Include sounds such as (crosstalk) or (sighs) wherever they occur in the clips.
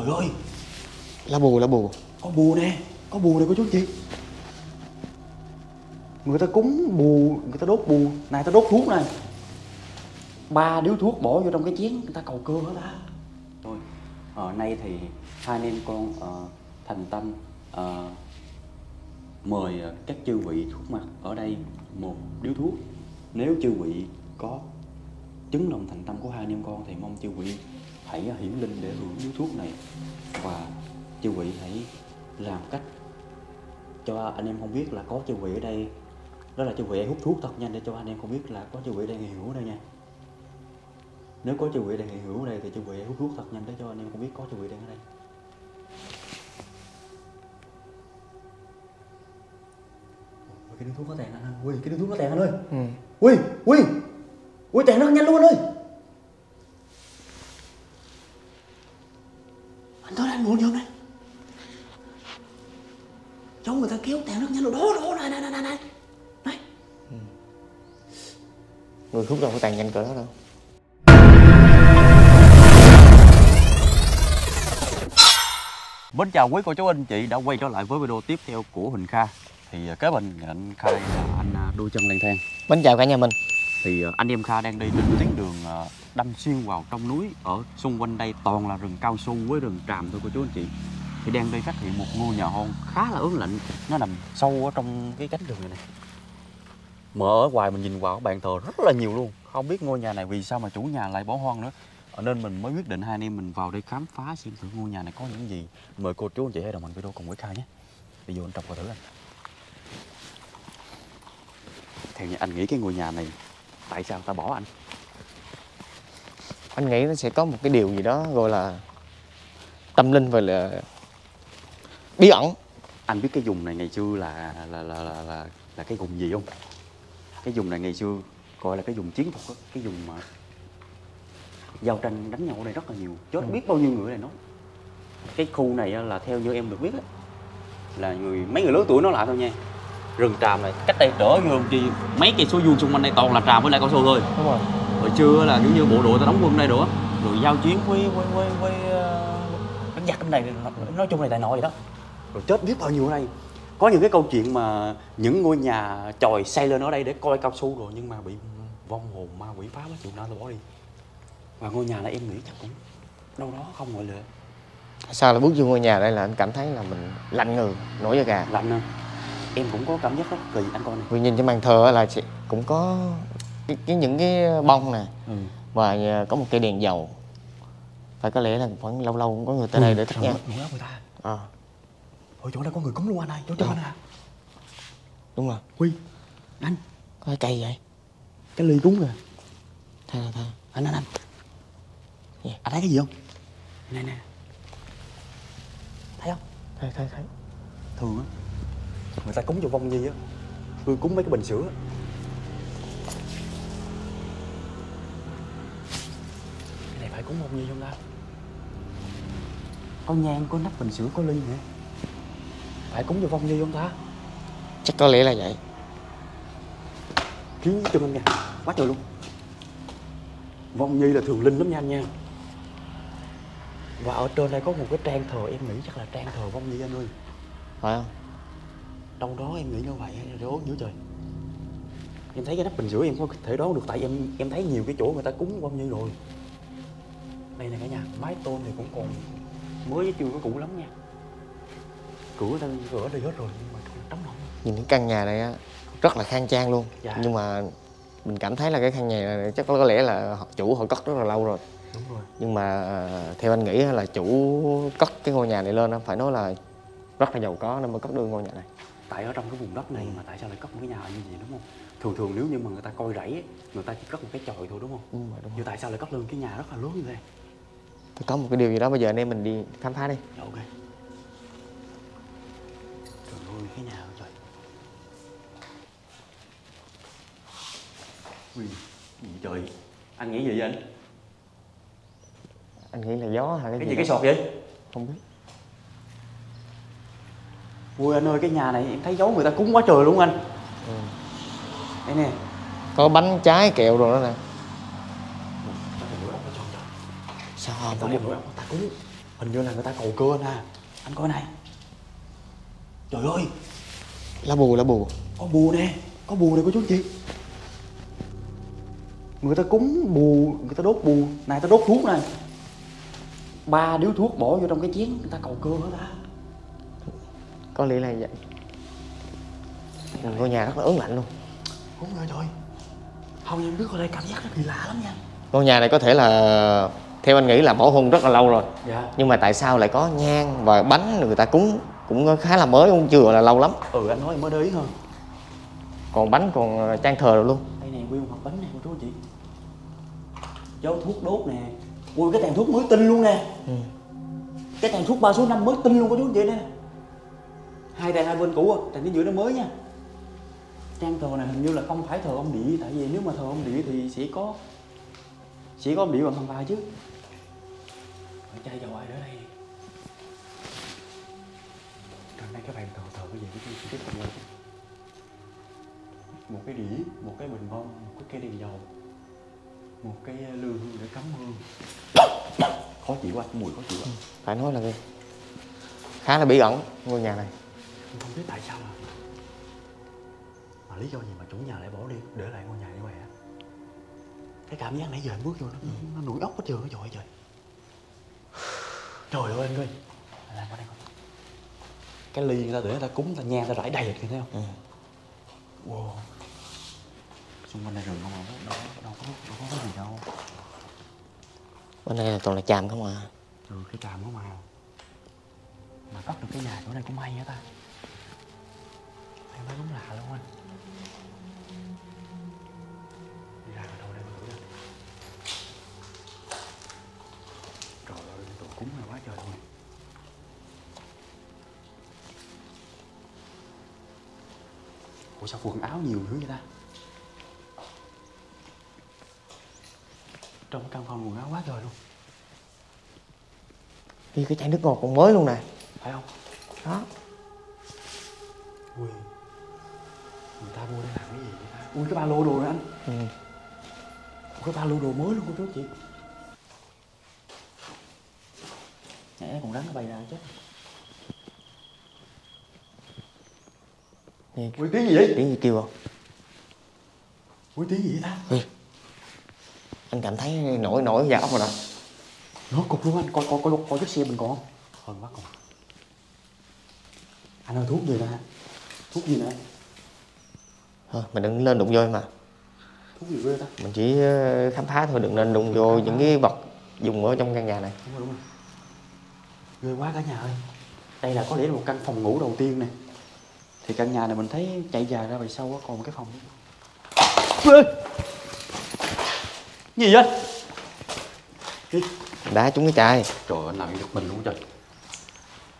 Trời ơi. Lá bù lá bù. Có bùa nè. Có bùa nè cô chú chị Người ta cúng bùa Người ta đốt bùa Này ta đốt thuốc này. Ba điếu thuốc bỏ vô trong cái chén người ta cầu cơ hết ta? Thôi ở nay thì hai anh em con ờ, thành tâm ờ, mời ờ, các chư vị thuốc mặt ở đây một điếu thuốc. Nếu chư vị có chứng lòng thành tâm của hai anh em con thì mong chư vị hãy hiển linh để hưởng điếu thuốc này. Và chư vị hãy làm cách cho anh em không biết là có chư vị ở đây. Đó là chư vị hãy hút thuốc thật nhanh để cho anh em không biết là có chư vị đang hữu ở đây nha. Nếu có chư vị đang hữu ở đây thì chư vị hãy hút thuốc thật nhanh để cho anh em không biết có chư vị đang ở đây. Cái điếu thuốc có tàn anh ơi ui cái điếu thuốc có tàn anh ơi. Ừ. ui ui ui tàn rất nhanh luôn ơi. Anh tới anh ngồi giùm đây cháu người ta kéo tàn rất nhanh luôn. Đó đó này này này này này. Này. Người thuốc đâu có tàn nhanh cỡ đó đâu. Mến chào quý cô chú anh chị đã quay trở lại với video tiếp theo của Huỳnh Kha. Thì à, kế bên anh Kha đây là anh à, đôi chân lang thang. Mến chào cả nhà mình thì ờ, anh em Kha đang đi trên tuyến đường ờ, đâm xuyên vào trong núi Ở xung quanh đây toàn là rừng cao su với rừng tràm thôi cô chú anh chị. Thì đang đi phát hiện một ngôi nhà hoang khá là ớn lạnh Nó nằm sâu ở trong cái cánh rừng này, này Mở ở ngoài mình nhìn vào bàn thờ rất là nhiều luôn. Không biết ngôi nhà này vì sao mà chủ nhà lại bỏ hoang nữa. Ờ, nên mình mới quyết định hai anh em mình vào đây khám phá xem thử ngôi nhà này có những gì. Mời cô chú anh chị hãy đồng hành video cùng với Kha nhé. Bây giờ anh trồng vào thử anh. Theo như anh nghĩ cái ngôi nhà này tại sao ta bỏ anh? Anh nghĩ nó sẽ có một cái điều gì đó gọi là Tâm linh và là Bí ẩn. Anh biết cái vùng này ngày xưa là là là là là, là cái vùng gì không? Cái vùng này ngày xưa gọi là cái vùng chiến thuật á, cái vùng mà giao tranh đánh nhau ở đây rất là nhiều. Chết biết bao nhiêu người đây nó cái khu này là theo như em được biết á, là người mấy người lớn tuổi nó lại thôi nha rừng tràm này. Cách đây đỡ như chi mấy cây số vuông xung quanh đây toàn là tràm với lại cao su thôi. Đúng rồi. Hồi xưa là kiểu như bộ đội ta đóng quân đây nữa. Rồi giao chiến với với với với ờ, đánh giặc bên này nói chung là tại nội vậy đó. Rồi chết biết bao nhiêu ở đây. Có những cái câu chuyện mà những ngôi nhà chòi xây lên ở đây để coi cao su rồi nhưng mà bị vong hồn ma quỷ phá quá chịu nào ta bỏ đi. Và ngôi nhà này em nghĩ chắc cũng đâu đó không ngoại lệ. Sao là bước vô ngôi nhà đây là anh cảm thấy là mình lạnh người Nổi da gà. Lạnh nè em cũng có cảm giác rất kỳ anh coi này Vì nhìn trên bàn thờ á là chị cũng có cái, cái những cái bông nè. Ừ. Và à, có một cây đèn dầu. Phải có lẽ là vẫn lâu lâu cũng có người tới đây để thắp nhang. Người ta. À, Ôi chỗ đây có người cúng luôn anh ơi chỗ trên nè. Đúng rồi. Huy anh. Có cái cây vậy. Cái ly cúng kìa thay thay anh anh anh. Gì? anh thấy cái gì không? Nè nè. Thấy không? Thay thay thay thường á người ta cúng cho vong nhi á. Người cúng mấy cái bình sữa. Á. cái này phải cúng vong nhi không ta? Có nhang có nắp bình sữa có ly nữa. Phải cúng cho vong nhi không ta? Chắc có lẽ là vậy. Kiếm chân anh nha. Quá trời luôn. Vong nhi là thường linh lắm nha anh nha. Và ở trên đây có một cái trang thờ em nghĩ chắc là trang thờ vong nhi anh ơi. Phải không đâu đó em nghĩ như vậy đố dữ trời. Em thấy cái nắp bình sữa em có thể đoán được tại em em thấy nhiều cái chỗ người ta cúng vong nhi rồi. Đây này cả nhà mái tôn thì cũng còn mới chứ chưa có cũ lắm nha. Cửa ta cửa đi hết rồi nhưng mà trống không Nhìn cái căn nhà này á Rất là khang trang luôn. Dạ. Nhưng mà Mình cảm thấy là cái căn nhà này chắc có lẽ là họ- chủ họ cất rất là lâu rồi. Đúng rồi. Nhưng mà à, theo anh nghĩ là chủ cất cái ngôi nhà này lên phải nói là rất là giàu có nên mới cất được ngôi nhà này tại ở trong cái vùng đất này mà tại sao lại cất một cái nhà như vậy đúng không? Thường thường nếu như mà người ta coi rẫy ấy, người ta chỉ cất một cái chòi thôi đúng không? Đúng rồi, đúng nhưng tại sao lại cất lên cái nhà rất là lớn như thế? Thì có một cái điều gì đó bây giờ anh em mình đi khám phá đi. Dạ, ok. Trời ơi cái nhà trời. Ui, gì trời. Anh nghĩ gì vậy anh? Anh nghĩ là gió hay cái, cái gì gì cái sọt vậy? Không biết ui anh ơi cái nhà này em thấy giấu người ta cúng quá trời luôn anh. Ừ. đây nè. Có bánh trái kẹo rồi đó nè. Sao không? ốc ta cúng. Hình như là người ta cầu cưa nè anh coi này. Trời ơi. Lá bù lá bù. Có bùa nè. Có bùa nè cô chú chị người ta cúng bùa người ta đốt bùa này ta đốt thuốc này. Ba điếu thuốc bỏ vô trong cái chén người ta cầu cưa hết ta có lẽ là vậy. Ngôi nhà rất là ớn lạnh luôn. Đúng rồi. Trời không em biết ở đây cảm giác nó kỳ lạ lắm nha. Ngôi nhà này có thể là theo anh nghĩ là bỏ hôn rất là lâu rồi. Dạ. Nhưng mà tại sao lại có nhang và bánh người ta cúng cũng khá là mới cũng chưa là lâu lắm. Ừ anh nói em mới để ý hơn còn bánh còn trang thờ rồi luôn. Đây này nguyên một hộp bánh này cô chú chị. Dấu thuốc đốt nè. Ui cái tàn thuốc mới tinh luôn nè. Ừ. cái tàn thuốc ba số năm mới tinh luôn cô chú chị nè hai tàn hai bên cũ à tàn cái giữa nó mới nha. Trang thờ này hình như là không phải thờ ông địa tại vì nếu mà thờ ông địa thì sẽ có sẽ có ông địa bằng thằng ba chứ. Ở chai dầu ai ở đây? Trên đây các bạn thờ thờ cái gì cái gì tiếp tục một cái đĩa một cái bình bông, một cái cây đèn dầu, một cái lư hương để cắm hương. Khó chịu quá, mùi khó chịu quá. Ừ, phải nói là khá là bí ẩn ngôi nhà này. Em không biết tại sao mà mà lý do gì mà chủ nhà lại bỏ đi để lại ngôi nhà như vậy á? Cái cảm giác nãy giờ em bước vô nó, nó nổi ốc hết trơn nó trời trời trời ơi anh ơi. Làm qua đây coi. Cái ly người ta để người ta cúng người ta nhang người ta rải đầy rồi kìa thấy không? Ừ. wow. Xung quanh đây rừng không à? Đâu, đâu, có, đâu có cái gì đâu. Bên đây là toàn là chàm không à? Ừ cái tràm của màu mà cất được cái nhà chỗ này cũng may hả ta em thấy đúng lạ luôn anh đi ra ở đâu đây mình thử ra trời ơi tụi cúng này quá trời luôn. Ủa sao quần áo nhiều thứ vậy ta? Trong căn phòng quần áo quá trời luôn. Đi cái chai nước ngọt còn mới luôn nè. Phải không? Đó. Ui ui cái ba lô đồ này anh ừ. Ủa, cái ba lô đồ mới luôn cô chú chị Nãy còn rắn nó bay ra chết Nghe Ui tiếng gì vậy? tiếng gì kêu không Ui tiếng gì vậy ta? Ui. anh cảm thấy nổi nổi da ốc rồi đó Nó cục luôn anh, coi coi coi coi cái xe mình còn không? Hơn quá còn Anh ơi thuốc gì nè Thuốc gì nè? Thôi mình đừng lên đụng vô mà gì ghê ta? mình chỉ ờ, khám phá thôi đừng nên đụng vô những cái vật dùng ở trong căn nhà này. Đúng rồi đúng rồi. Ghê quá cả nhà ơi. Đây là có lẽ là một căn phòng ngủ đầu tiên nè. Thì căn nhà này mình thấy chạy dài ra về sau á, còn một cái phòng nữa. Ui! Gì vậy? Cái đá trúng cái chai. Trời ơi, anh làm giật mình luôn trời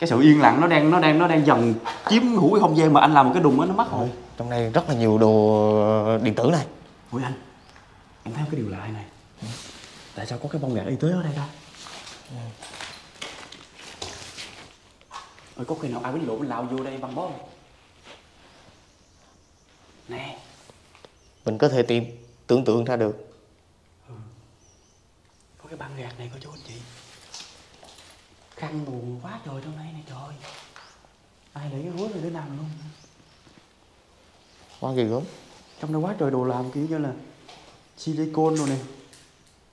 Cái sự yên lặng nó đang nó đang nó đang dần chiếm hữu cái không gian mà anh làm một cái đùng á nó mất rồi. trong đây rất là nhiều đồ điện tử này. Ôi anh Em thấy cái điều lạ này. Tại sao có cái bông gạc y tế ở đây ta? Ôi có khi nào ai quýnh lộn lao vô đây băng bó không? Nè. Mình có thể tìm tưởng tượng ra được. Có cái băng gạc này cô chú anh chị Khăn buồn quá trời trong đây này trời. Ai để cái gối này để nằm luôn? Quá ghê gớm Trong đây quá trời đồ làm kiểu như là Silicone rồi nè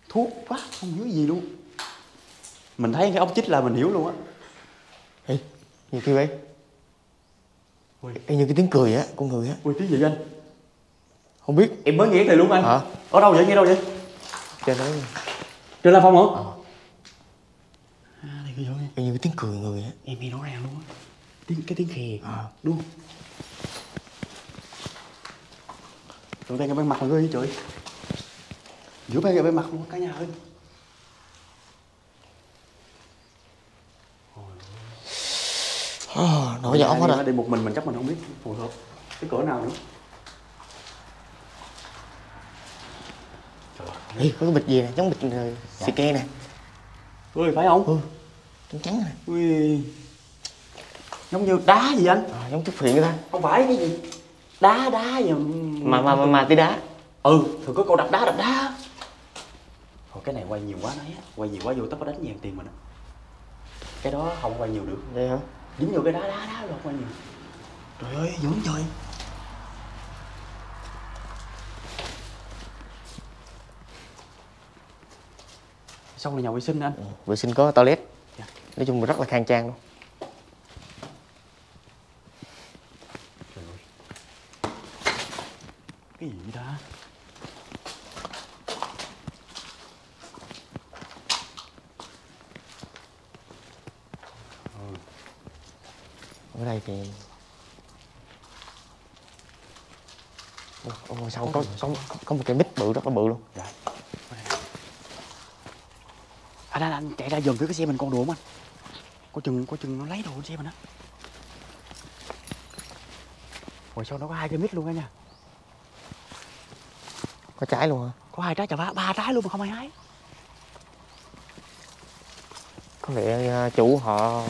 Thuốc quá không hiểu gì luôn. Mình thấy cái ốc chích là mình hiểu luôn á. Ê, gì kêu ấy. Ê, như cái tiếng cười á con người á. Ui tiếng gì anh? Không biết. Em mới nghe cái này luôn anh. Hả? Ở đâu vậy? Nghe đâu vậy? Trên đó Trên La Phong hả. À cái tiếng cười người á. Em nghe rõ ràng luôn á. Tiếng, Cái tiếng khè Ờ. Đúng không? Tụi đang ở bên mặt mà ghê vậy trời. Giữa bên ở bên mặt luôn cả nhà ơi. Oh, nổi da ốc hết Đi- à Đi một mình mình chắc mình không biết phù hợp. Cái cỡ nào nữa? Trời ơi Ê, có cái bịch gì nè? Giống bịch uh, xì ke nè. Ui phải không? Ừ trắng trắng nè Ui Giống như đá gì anh? À, giống chút phiện người ta Không phải cái gì? Đá đá gì mà mà mà, mà tí đá. Ừ thường có câu đập đá đập đá. Thôi cái này quay nhiều quá nấy Quay nhiều quá vô tao có đánh nhiều tiền mình á. Cái đó không quay nhiều được. Đây hả? Dính vô cái đá đá đá không quay nhiều. Trời ơi dữ trời. Sau là nhà vệ sinh anh. Ừ, vệ sinh có toilet. Nói chung là rất là khang trang luôn. Cái gì đó? ở đây thì ồ, ngoài sau có, có có một cái mít bự rất là bự luôn Dạ. Anh, anh, anh chạy ra giùm phía cái xe mình con đùa không anh? Có chừng, có chừng nó lấy đồ trên xe mình á. Ngoài sau nó có hai cái mít luôn á nha. có trái luôn hả Có hai trái chà ba, ba trái luôn mà không ai hái. có lẽ à, chủ họ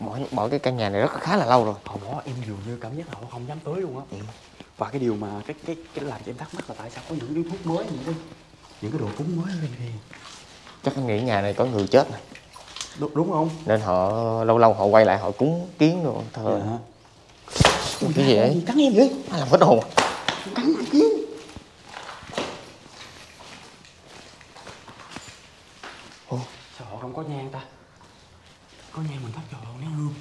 bỏ bỏ cái căn nhà này rất khá là lâu rồi Họ bỏ em dường như cảm giác là họ không dám tới luôn á. Ừ. Và cái điều mà cái cái cái làm cho em thắc mắc là tại sao có những điếu thuốc mới những cái những cái đồ cúng mới lên thì chắc anh nghĩ nhà này có người chết này. Đúng, đúng không? nên họ lâu lâu họ quay lại họ cúng kiến rồi thờ Dạ. Ui, cái gì vậy Cắn em vậy? Ai làm hết hồn à? Cắn kiến. Ồ, Sao họ không có nhang ta? Có nhang mình thắp cho họ nén hương.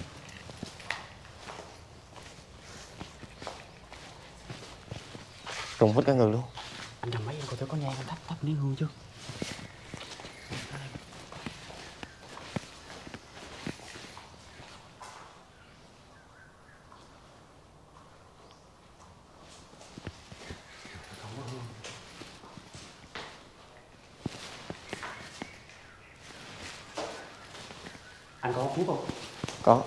trùng hết cả người luôn Anh cầm máy em coi thử có nhang anh thắp thắp nén hương chưa? Không có hương. Anh có thuốc không? có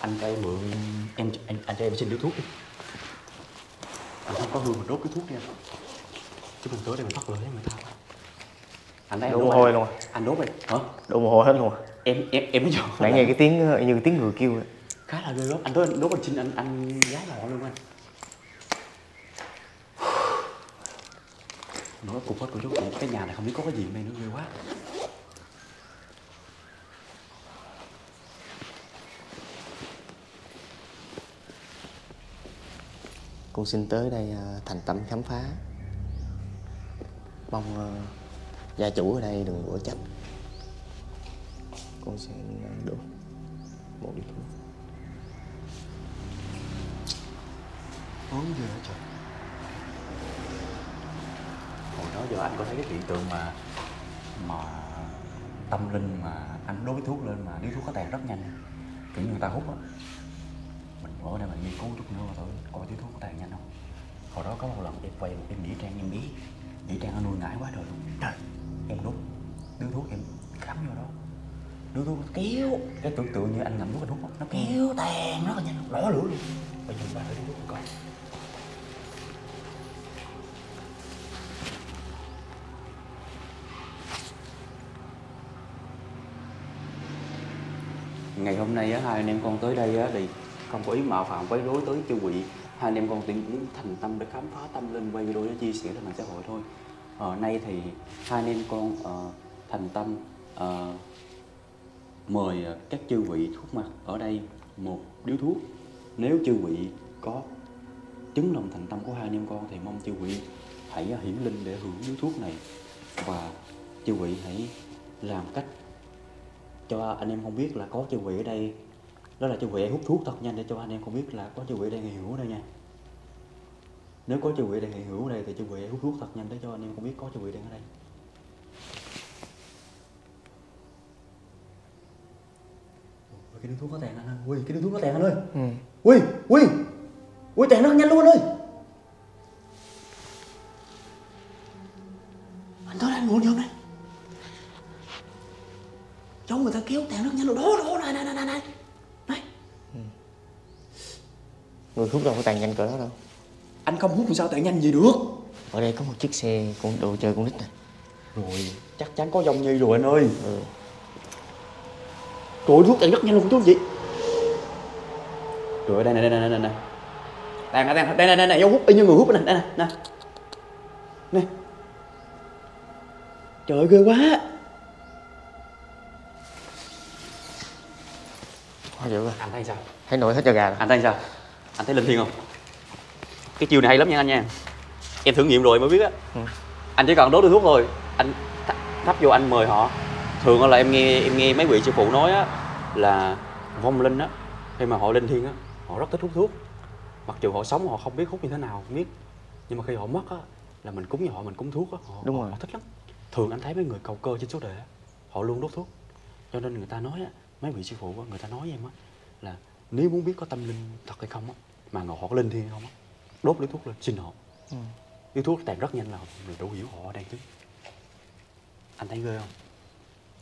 anh cho em mượn em anh, anh cho em xin điếu thuốc đi anh không có hương mình đốt cái thuốc đi anh chứ mình tới đây mình bắt lửa với người ta anh thấy anh Đổ đốt mồ hôi anh- luôn à? anh đốt đi hả đổ mồ hôi hết luôn à? Em mới vô. Nãy nghe cái tiếng ờ, như tiếng người kêu khá là ghê lắm anh tới anh đốt anh xin anh anh gái họ luôn anh? (sighs) Nói cục hết của chú cái nhà này không biết có cái gì đây nữa ghê quá. Con xin tới đây ờ, thành tâm khám phá. Mong ờ, gia chủ ở đây đừng quở trách con sẽ đổ một điếu thuốc. Ớn ghê hết trời? Hồi đó giờ anh có thấy cái hiện tượng mà mà tâm linh mà anh đốt cái thuốc lên mà điếu thuốc có tàn rất nhanh. Kiểu như người ta hút á. Mình ở đây mình nghiên cứu chút nữa thử coi điếu thuốc có tàn nhanh không? Hồi đó có một lần em quay một em nghĩ trang em biết. Nghĩ trang nó nuôi ngải quá trời luôn. Trời em đốt điếu thuốc em cắm vô đó thuốc nó kéo. Cái tưởng tượng như anh ngậm thuốc anh hút á, nó kéo. Tàn rất là nhanh lỏ lửa luôn. Bây giờ ba thử thuốc mình coi. Ngày hôm nay á, hai anh em con tới đây á, thì không có ý mạo phạm quấy rối tới chư vị. Hai anh em con tìm kiếm thành tâm để khám phá tâm linh quay video để chia sẻ trên mạng xã hội thôi. Ờ, nay thì hai anh em con ờ, thành tâm ờ, mời các chư vị thuốc mặt ở đây một điếu thuốc nếu chư vị có chứng lòng thành tâm của hai anh em con thì mong chư vị hãy hiển linh để hưởng điếu thuốc này và chư vị hãy làm cách cho anh em không biết là có chư vị ở đây đó là chư vị hút thuốc thật nhanh để cho anh em không biết là có chư vị đang hiện hữu ở đây nha nếu có chư vị đang hiện hữu ở đây thì chư vị hút thuốc thật nhanh để cho anh em không biết có chư vị đang ở đây cái điếu thuốc có tàn anh ơi ui cái điếu thuốc có tàn anh ơi ừ. ui ui ui tàn rất nhanh luôn anh ơi. Anh tới đây anh ngồi nhầm này giống người ta kéo tàn rất nhanh luôn. Đó đó này này này này này. Này. Người hút đâu có tàn nhanh cỡ đó đâu. Anh không hút làm sao tàn nhanh gì được? Ở đây có một chiếc xe con đồ chơi con nít này. Rồi. Chắc chắn có dòng nhi rồi anh ơi. Ừ. Trời ơi, thuốc tàn rất nhanh luôn chú chị Trời ơi, đây này, đây này, đây này, này, tàn này, đây này, đây này, dấu hút. Y như người hút này, đây này, nè Nè Trời ơi, ghê quá. Khó chịu rồi. anh thấy sao? Thấy nổi hết da gà rồi. anh thấy sao? Anh thấy linh thiêng không? Cái chiều này hay lắm nha anh nha. Em thử nghiệm rồi mới biết á. Ừ. anh chỉ cần đốt được thuốc thôi. Anh th- thắp vô anh mời họ. Thường là em nghe em nghe mấy vị sư phụ nói á là vong linh á khi mà họ linh thiêng á họ rất thích hút thuốc. Mặc dù họ sống họ không biết hút như thế nào không biết. Nhưng mà khi họ mất á là mình cúng cho họ mình cúng thuốc á họ, Đúng họ, rồi. họ thích lắm. Thường anh thấy mấy người cầu cơ trên số đề á họ luôn đốt thuốc. Cho nên người ta nói á mấy vị sư phụ á người ta nói với em á là nếu muốn biết có tâm linh thật hay không á mà họ có linh thiêng hay không á đốt điếu thuốc lên xin họ. Ừ. điếu thuốc tàn rất nhanh là người đủ hiểu họ đang chứng anh thấy ghê không?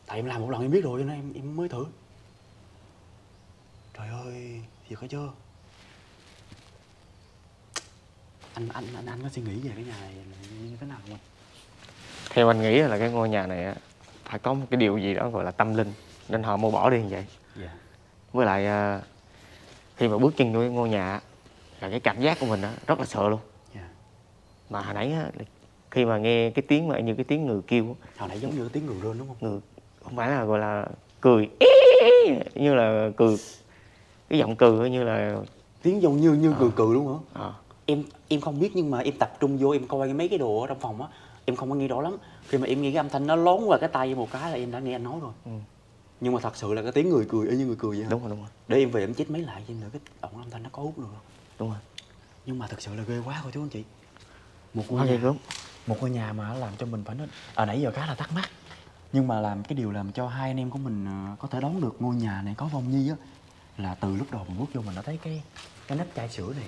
Tại em làm một lần em biết rồi cho nên em, em mới thử hả chưa anh anh anh anh có suy nghĩ về cái nhà này như thế nào không? Anh Theo anh nghĩ là cái ngôi nhà này á, phải có một cái điều gì đó gọi là tâm linh nên họ mua bỏ đi như vậy. dạ. Với lại à, khi mà bước chân vô cái ngôi nhà là cái cảm giác của mình á, rất là sợ luôn. dạ. Mà hồi nãy á, khi mà nghe cái tiếng mà như cái tiếng người kêu á, hồi nãy giống như tiếng người rên đúng không? người không phải là gọi là cười (laughs) như là cười cái giọng cười như là tiếng giống như như cười cười đúng không à, em em không biết nhưng mà em tập trung vô em coi mấy cái đồ ở trong phòng á em không có nghe rõ lắm. Khi mà em nghe cái âm thanh nó lón qua cái tay một cái là em đã nghe anh nói rồi. Ừ. nhưng mà thật sự là cái tiếng người cười y như người cười vậy hả? đúng rồi đúng rồi. Để em về em chết mấy lại xem nữa cái ổng âm thanh nó có hút được không. Đúng rồi. Nhưng mà thật sự là ghê quá thôi chú anh chị. Một ngôi nhà gớm. một ngôi nhà mà làm cho mình phải nói ở nãy giờ khá là thắc mắc. Nhưng mà làm cái điều làm cho hai anh em của mình ờ, có thể đoán được ngôi nhà này có vong nhi á là từ lúc đầu mình bước vô mình đã thấy cái cái nắp chai sữa này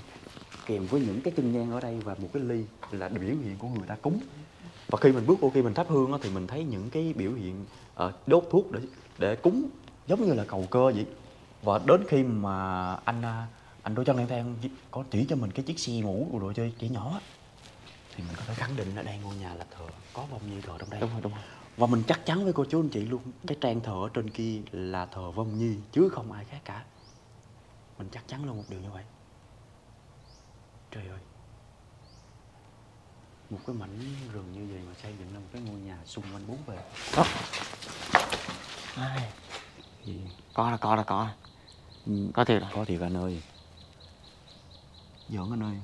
kèm với những cái chân nhang ở đây và một cái ly là biểu hiện của người ta cúng. Và khi mình bước vô khi mình thắp hương thì mình thấy những cái biểu hiện ờ, đốt thuốc để để cúng giống như là cầu cơ vậy. Và đến khi mà anh à, anh đôi chân lang thang có chỉ cho mình cái chiếc xe ngủ đồ chơi trẻ nhỏ thì mình có thể khẳng định là đây ngôi nhà là thờ có vong nhi thờ trong đây. Đúng rồi đúng rồi. Và mình chắc chắn với cô chú anh chị luôn cái trang thờ ở trên kia là thờ vong nhi chứ không ai khác cả mình chắc chắn luôn một điều như vậy. Trời ơi. Một cái mảnh rừng như vậy mà xây dựng ra một cái ngôi nhà xung quanh bốn bề. Đó. Ai, gì? Có là có là có. Ừ, có thiệt rồi có thiệt anh ơi. Giỡn anh ơi.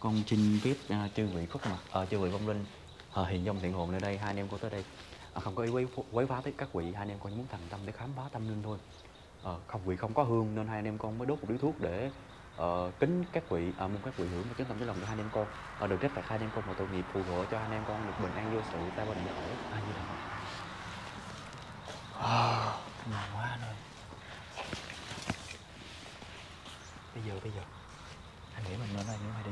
Con xin phép uh, chư vị khúc mặt ờ chư vị vong linh. Uh, hiền dông thiện hồn nơi đây hai anh em cô tới đây. À, không có ý quấy, quấy phá tới các vị hai anh em con muốn thành tâm để khám phá tâm linh thôi ờ, không vị không có hương nên hai anh em con mới đốt một điếu thuốc để ờ, kính các vị à, mong các vị hưởng và chấn tâm cái lòng của hai anh em con. Ờ, được trách phạt hai anh em con và tội nghiệp phù hộ cho hai anh em con được bình an vô sự tai qua địa khỏi ai như đó ngon quá anh ơi. Bây giờ bây giờ. Anh nghĩ mình nên ở đây nữa hay đi?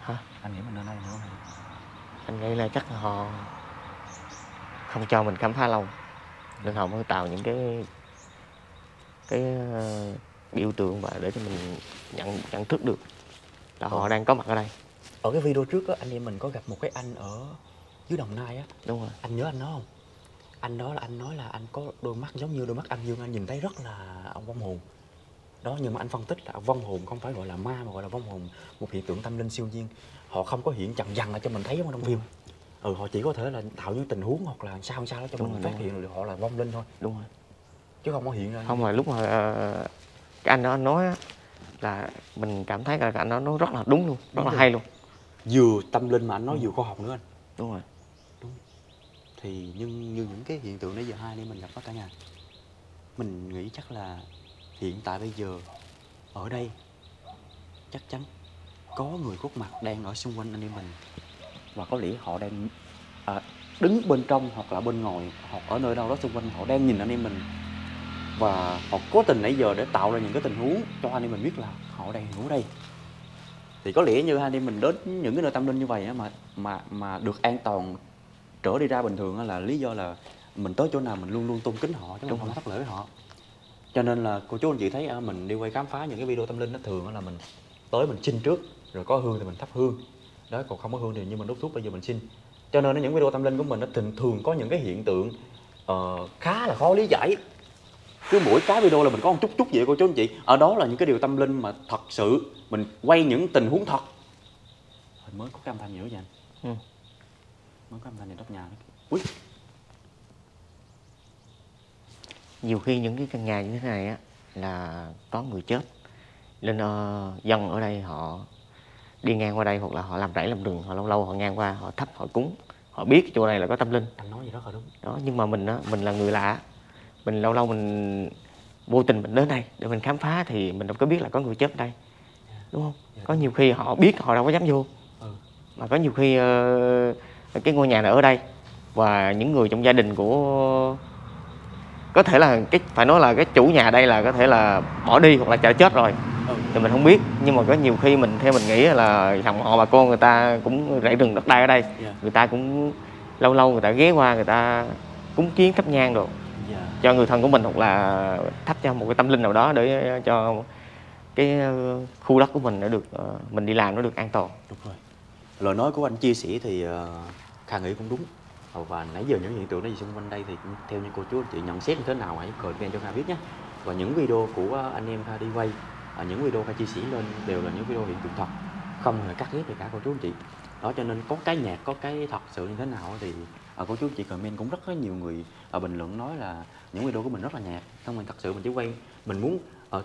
Hả? Anh nghĩ mình nên ở đây nữa hay đi? Anh nghĩ là chắc là họ không cho mình khám phá lâu nên họ mới tạo những cái cái ờ, biểu tượng và để cho mình nhận nhận thức được là họ Ờ. đang có mặt ở đây. Ở cái video trước á anh em mình có gặp một cái anh ở dưới đồng nai á. Đúng rồi. Anh nhớ anh đó không? Anh đó là anh nói là anh có đôi mắt giống như đôi mắt âm dương anh nhìn thấy rất là ông vong hồn. Đó nhưng mà anh phân tích là vong hồn không phải gọi là ma mà gọi là vong hồn một hiện tượng tâm linh siêu nhiên. Họ không có hiện chằng dằn ở cho mình thấy trong phim. Ừ họ chỉ có thể là tạo những tình huống hoặc là sao sao đó cho Đúng mình rồi, phát hiện được họ là vong linh thôi. Đúng rồi chứ không có hiện ra không mà lúc mà ờ, cái anh đó anh nói á, là mình cảm thấy là cái anh đó nói rất là đúng luôn rất Đúng là rồi. hay luôn. Vừa tâm linh mà anh nói vừa khoa học nữa anh. Đúng rồi. Thì nhưng như những cái hiện tượng nãy giờ hai anh em mình gặp đó cả nhà. Mình nghĩ chắc là hiện tại bây giờ ở đây chắc chắn có người khuất mặt đang ở xung quanh anh em mình. Và có lẽ họ đang à, đứng bên trong hoặc là bên ngoài hoặc ở nơi đâu đó xung quanh họ đang nhìn anh em mình và họ cố tình nãy giờ để tạo ra những cái tình huống cho anh em mình biết là họ đang ngủ đây. Thì có lẽ như anh em mình đến những cái nơi tâm linh như vậy mà mà mà được an toàn trở đi ra bình thường là lý do là mình tới chỗ nào mình luôn luôn tôn kính họ chứ mình không thất lễ với họ. Cho nên là cô chú anh chị thấy à, mình đi quay khám phá những cái video tâm linh nó thường là mình tới mình xin trước rồi có hương thì mình thắp hương. Đó còn không có hương thì như mình đốt thuốc bây giờ mình xin. Cho nên những video tâm linh của mình nó thường thường có những cái hiện tượng ờ, khá là khó lý giải cứ mỗi cái video là mình có một chút chút vậy cô chú anh chị. Ở đó là những cái điều tâm linh mà thật sự mình quay những tình huống thật. Hình mới có cái âm thanh gì nữa vậy anh? Ừ. mới có âm thanh này đốt nhà đó kìa. Ui, nhiều khi những cái căn nhà như thế này á là có người chết. Nên ờ, dân ở đây họ đi ngang qua đây hoặc là họ làm rẫy làm rừng họ lâu lâu họ ngang qua họ thắp họ cúng họ biết chỗ này là có tâm linh. Anh nói gì rất là đúng. Đó nhưng mà mình á mình là người lạ mình lâu lâu mình vô tình mình đến đây để mình khám phá thì mình đâu có biết là có người chết ở đây đúng không? Có nhiều khi họ biết họ đâu có dám vô. Ừ. mà có nhiều khi ờ, cái ngôi nhà này ở đây và những người trong gia đình của có thể là cái phải nói là cái chủ nhà đây là có thể là bỏ đi hoặc là chợ chết rồi ừ. thì mình không biết. Nhưng mà có nhiều khi mình theo mình nghĩ là dòng họ bà con người ta cũng rẫy rừng đất đai ở đây. Dạ. Người ta cũng lâu lâu người ta ghé qua người ta cúng kiến thắp nhang rồi dạ cho người thân của mình hoặc là thắp cho một cái tâm linh nào đó để cho cái ờ, khu đất của mình nó được ờ, mình đi làm nó được an toàn. Đúng rồi. Lời nói của anh chia sẻ thì uh, kha nghĩ cũng đúng. Và nãy giờ những hiện tượng đó gì xung quanh đây thì theo như cô chú anh chị nhận xét như thế nào hãy comment cho kha biết nhé. Và những video của anh em kha đi quay à, những video kha chia sẻ lên đều là những video hiện tượng thật không hề cắt ghép gì cả cô chú anh chị. Đó cho nên có cái nhạc có cái thật sự như thế nào thì à, cô chú anh chị comment cũng rất là nhiều người ở bình luận nói là những video của mình rất là nhạt. Không mình thật sự mình chỉ quay mình muốn uh,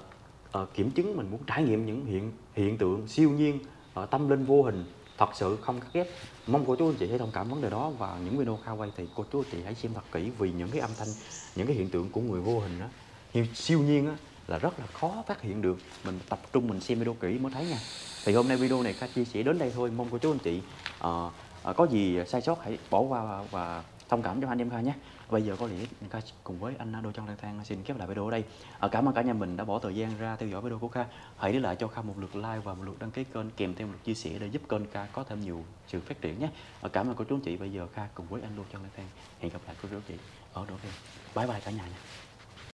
uh, kiểm chứng mình muốn trải nghiệm những hiện hiện tượng siêu nhiên uh, tâm linh vô hình. Thật sự không cắt ghép mong cô chú anh chị hãy thông cảm vấn đề đó và những video kha quay thì cô chú anh chị hãy xem thật kỹ vì những cái âm thanh những cái hiện tượng của người vô hình đó như siêu nhiên á là rất là khó phát hiện được. Mình tập trung mình xem video kỹ mới thấy nha. Thì hôm nay video này kha chia sẻ đến đây thôi. Mong cô chú anh chị uh, uh, có gì sai sót hãy bỏ qua và, và thông cảm cho anh em kha nhé bây giờ có lẽ kha cùng với anh Đô trong lang thang xin khép lại video ở đây. À, cảm ơn cả nhà mình đã bỏ thời gian ra theo dõi video của kha. Hãy để lại cho kha một lượt like và một lượt đăng ký kênh kèm theo một lượt chia sẻ để giúp kênh kha có thêm nhiều sự phát triển nhé. À, cảm ơn cô chú anh chị. Bây giờ kha cùng với anh Đô trong lang thang. Hẹn gặp lại cô chú anh chị ở đầu đây bye bye cả nhà nha.